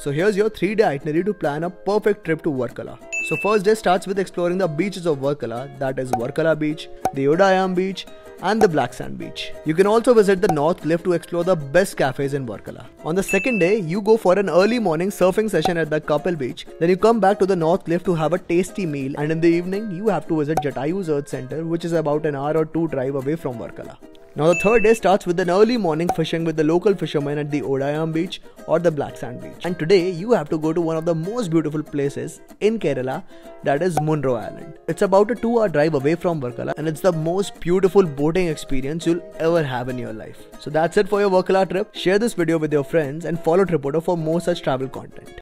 So here's your 3-day itinerary to plan a perfect trip to Varkala. So first day starts with exploring the beaches of Varkala, that is Varkala beach, the Odayam beach, and the Black Sand Beach. You can also visit the North Cliff to explore the best cafes in Varkala. On the second day, you go for an early morning surfing session at the Kapil Beach. Then you come back to the North Cliff to have a tasty meal and in the evening, you have to visit Jatayu's Earth Center which is about an hour or two drive away from Varkala. Now the third day starts with an early morning fishing with the local fishermen at the Odayam beach or the Black Sand beach. And today you have to go to one of the most beautiful places in Kerala that is Munro Island. It's about a 2 hour drive away from Varkala and it's the most beautiful boating experience you'll ever have in your life. So that's it for your Varkala trip. Share this video with your friends and follow Tripoto for more such travel content.